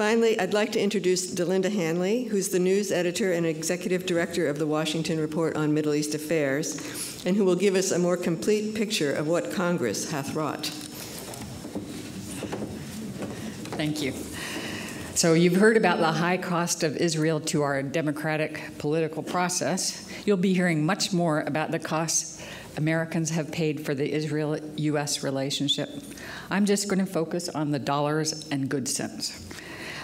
Finally, I'd like to introduce Delinda Hanley, who's the news editor and executive director of the Washington Report on Middle East Affairs, and who will give us a more complete picture of what Congress hath wrought. Thank you. So, you've heard about the high cost of Israel to our democratic political process. You'll be hearing much more about the costs Americans have paid for the Israel US relationship. I'm just going to focus on the dollars and good cents.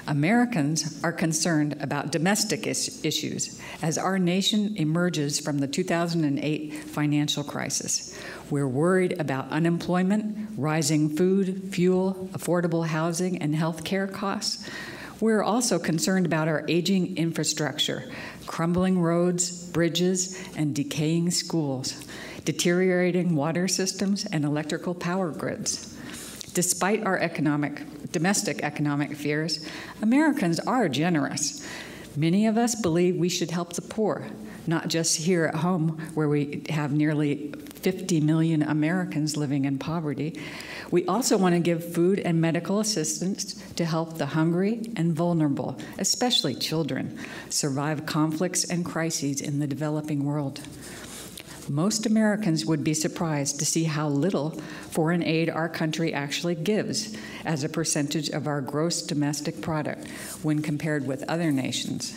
Americans are concerned about domestic is- issues as our nation emerges from the 2008 financial crisis. We're worried about unemployment, rising food, fuel, affordable housing, and health care costs. We're also concerned about our aging infrastructure, crumbling roads, bridges, and decaying schools, deteriorating water systems, and electrical power grids. Despite our economic, domestic economic fears, Americans are generous. Many of us believe we should help the poor, not just here at home, where we have nearly 50 million Americans living in poverty. We also want to give food and medical assistance to help the hungry and vulnerable, especially children, survive conflicts and crises in the developing world. Most Americans would be surprised to see how little foreign aid our country actually gives as a percentage of our gross domestic product when compared with other nations.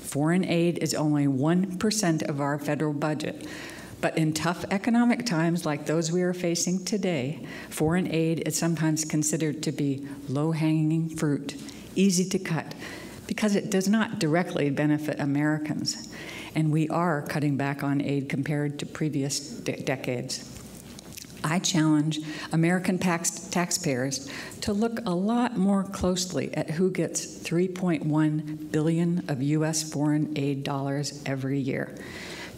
Foreign aid is only 1% of our federal budget. But in tough economic times like those we are facing today, foreign aid is sometimes considered to be low hanging fruit, easy to cut, because it does not directly benefit Americans and we are cutting back on aid compared to previous de- decades. I challenge American tax- taxpayers to look a lot more closely at who gets 3.1 billion of US foreign aid dollars every year.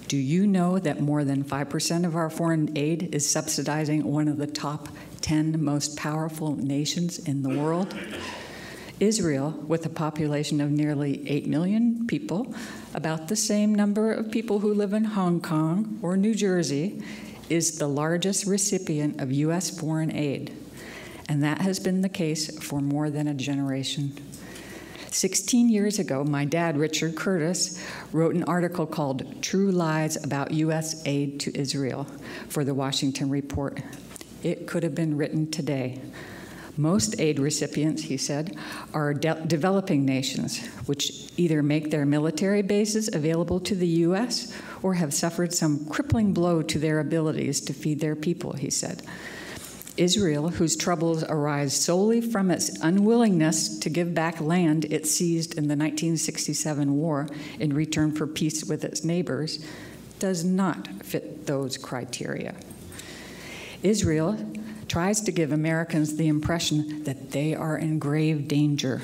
Do you know that more than 5% of our foreign aid is subsidizing one of the top 10 most powerful nations in the world? Israel, with a population of nearly 8 million people, about the same number of people who live in Hong Kong or New Jersey, is the largest recipient of U.S. foreign aid. And that has been the case for more than a generation. 16 years ago, my dad, Richard Curtiss, wrote an article called True Lies About U.S. Aid to Israel for the Washington Report. It could have been written today. Most aid recipients, he said, are de- developing nations, which either make their military bases available to the U.S. or have suffered some crippling blow to their abilities to feed their people, he said. Israel, whose troubles arise solely from its unwillingness to give back land it seized in the 1967 war in return for peace with its neighbors, does not fit those criteria. Israel tries to give Americans the impression that they are in grave danger.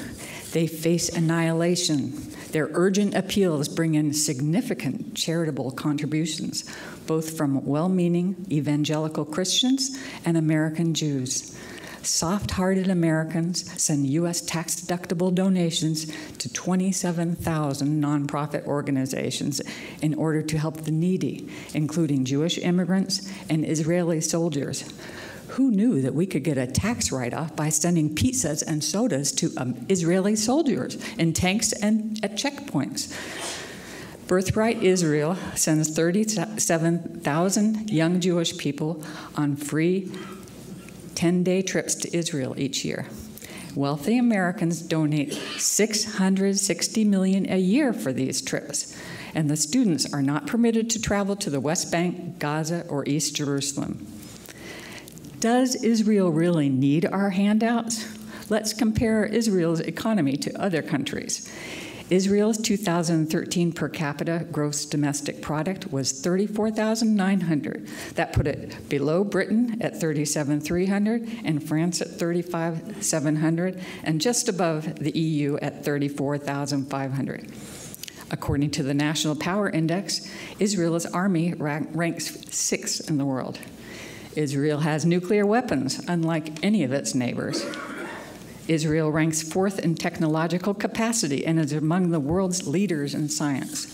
They face annihilation. Their urgent appeals bring in significant charitable contributions, both from well meaning evangelical Christians and American Jews. Soft hearted Americans send U.S. tax deductible donations to 27,000 nonprofit organizations in order to help the needy, including Jewish immigrants and Israeli soldiers who knew that we could get a tax write off by sending pizzas and sodas to um, Israeli soldiers in tanks and at checkpoints? Birthright Israel sends 37,000 young Jewish people on free 10 day trips to Israel each year. Wealthy Americans donate 660 million a year for these trips, and the students are not permitted to travel to the West Bank, Gaza, or East Jerusalem. Does Israel really need our handouts? Let's compare Israel's economy to other countries. Israel's 2013 per capita gross domestic product was 34,900. That put it below Britain at 37,300 and France at 35,700 and just above the EU at 34,500. According to the National Power Index, Israel's army ranks sixth in the world. Israel has nuclear weapons, unlike any of its neighbors. Israel ranks fourth in technological capacity and is among the world's leaders in science.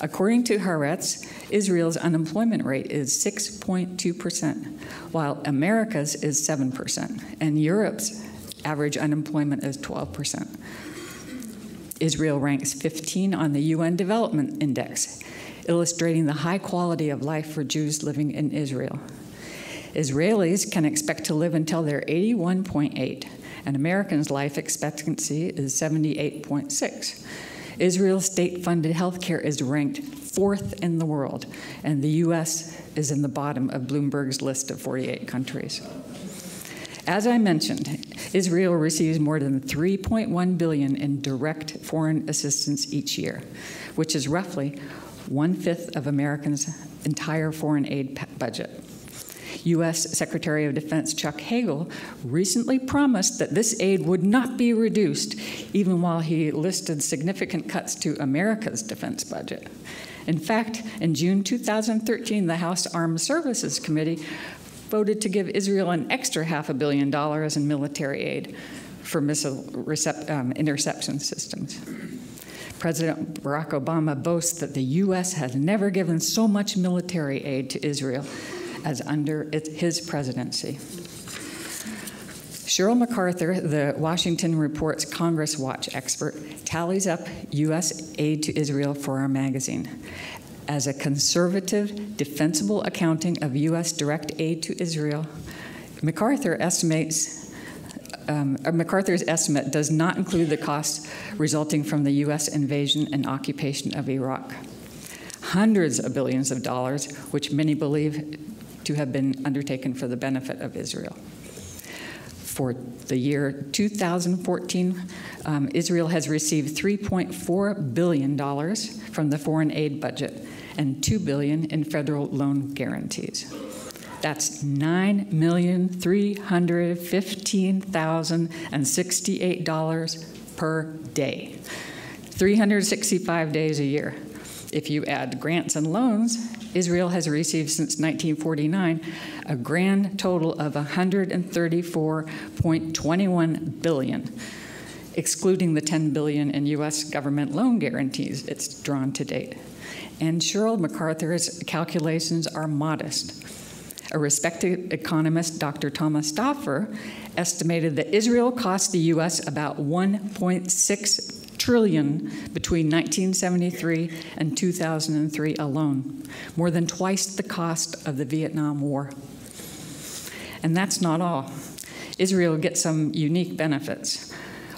According to Haaretz, Israel's unemployment rate is 6.2%, while America's is 7%, and Europe's average unemployment is 12%. Israel ranks 15 on the UN Development Index, illustrating the high quality of life for Jews living in Israel. Israelis can expect to live until they're 81.8, and Americans' life expectancy is 78.6. Israel's state funded health care is ranked fourth in the world, and the U.S. is in the bottom of Bloomberg's list of 48 countries. As I mentioned, Israel receives more than 3.1 billion in direct foreign assistance each year, which is roughly one fifth of Americans' entire foreign aid budget. U.S. Secretary of Defense Chuck Hagel recently promised that this aid would not be reduced, even while he listed significant cuts to America's defense budget. In fact, in June 2013, the House Armed Services Committee voted to give Israel an extra half a billion dollars in military aid for missile um, interception systems. President Barack Obama boasts that the U.S. has never given so much military aid to Israel as under his presidency. Shirl McArthur, the Washington Report's Congress Watch expert, tallies up U.S. aid to Israel for our magazine. As a conservative, defensible accounting of U.S. direct aid to Israel, McArthur estimates um, uh, McArthur's estimate does not include the costs resulting from the U.S. invasion and occupation of Iraq. Hundreds of billions of dollars, which many believe to have been undertaken for the benefit of Israel. For the year 2014, um, Israel has received $3.4 billion from the foreign aid budget and 2 billion in federal loan guarantees. That's $9,315,068 per day, 365 days a year. If you add grants and loans, Israel has received since 1949 a grand total of 134.21 billion, excluding the 10 billion in US government loan guarantees it's drawn to date. And Shirl McArthur's calculations are modest. A respected economist, Dr. Thomas Stauffer, estimated that Israel cost the US about 1.6 trillion between 1973 and 2003 alone, more than twice the cost of the Vietnam War. And that's not all. Israel gets some unique benefits.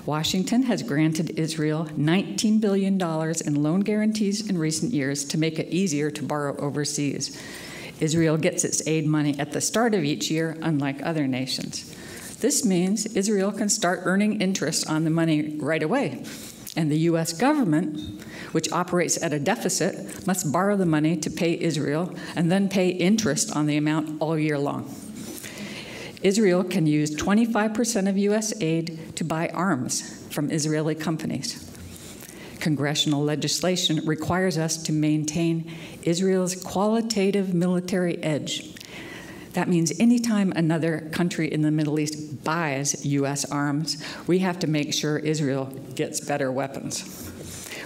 Washington has granted Israel $19 billion in loan guarantees in recent years to make it easier to borrow overseas. Israel gets its aid money at the start of each year, unlike other nations. This means Israel can start earning interest on the money right away, and the U.S. government, which operates at a deficit, must borrow the money to pay Israel and then pay interest on the amount all year long. Israel can use 25% of U.S. aid to buy arms from Israeli companies. Congressional legislation requires us to maintain Israel's qualitative military edge that means anytime another country in the Middle East buys U.S. arms, we have to make sure Israel gets better weapons.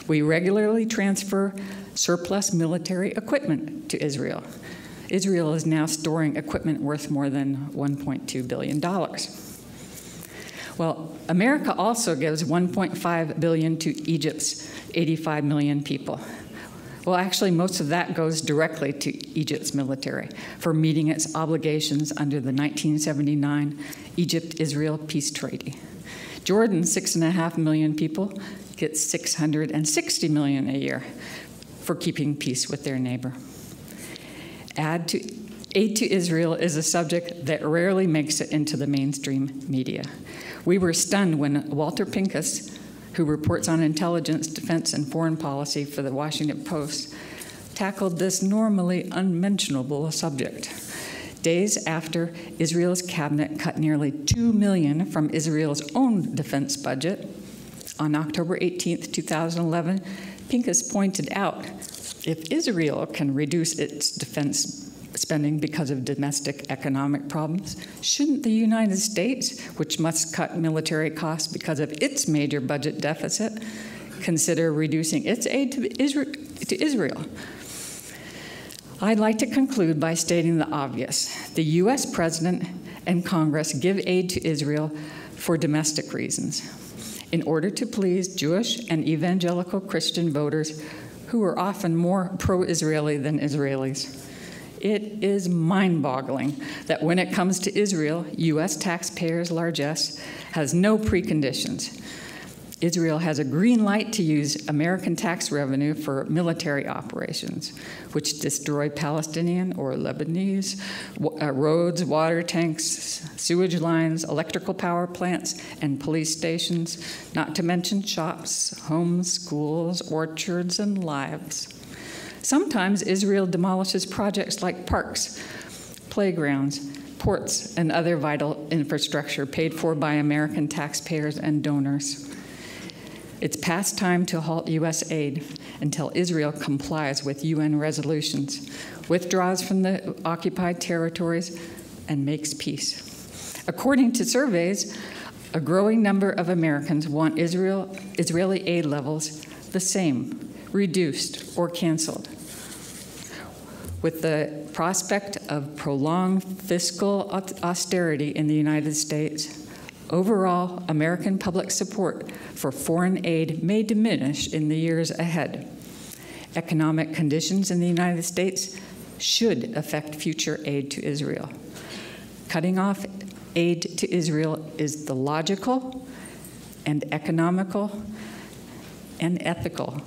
We regularly transfer surplus military equipment to Israel. Israel is now storing equipment worth more than $1.2 billion. Well, America also gives 1.5 billion to Egypt's 85 million people. Well, actually, most of that goes directly to Egypt's military for meeting its obligations under the 1979 Egypt Israel Peace Treaty. Jordan, six and a half million people, gets 660 million a year for keeping peace with their neighbor. Add to Aid to Israel is a subject that rarely makes it into the mainstream media. We were stunned when Walter Pincus, who reports on intelligence, defense, and foreign policy for the Washington Post, tackled this normally unmentionable subject. Days after Israel's cabinet cut nearly 2 million from Israel's own defense budget, on October 18, 2011, Pincus pointed out if Israel can reduce its defense spending because of domestic economic problems? Shouldn't the United States, which must cut military costs because of its major budget deficit, consider reducing its aid to Israel? I'd like to conclude by stating the obvious. The U.S. President and Congress give aid to Israel for domestic reasons, in order to please Jewish and evangelical Christian voters who are often more pro Israeli than Israelis. It is mind boggling that when it comes to Israel, U.S. taxpayers' largesse has no preconditions. Israel has a green light to use American tax revenue for military operations, which destroy Palestinian or Lebanese uh, roads, water tanks, sewage lines, electrical power plants, and police stations, not to mention shops, homes, schools, orchards, and lives. Sometimes Israel demolishes projects like parks, playgrounds, ports, and other vital infrastructure paid for by American taxpayers and donors. It's past time to halt U.S. aid until Israel complies with UN resolutions, withdraws from the occupied territories, and makes peace. According to surveys, a growing number of Americans want Israel, Israeli aid levels the same, reduced, or canceled. With the prospect of prolonged fiscal austerity in the United States, overall American public support for foreign aid may diminish in the years ahead. Economic conditions in the United States should affect future aid to Israel. Cutting off aid to Israel is the logical and economical and ethical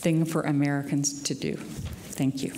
thing for Americans to do. Thank you.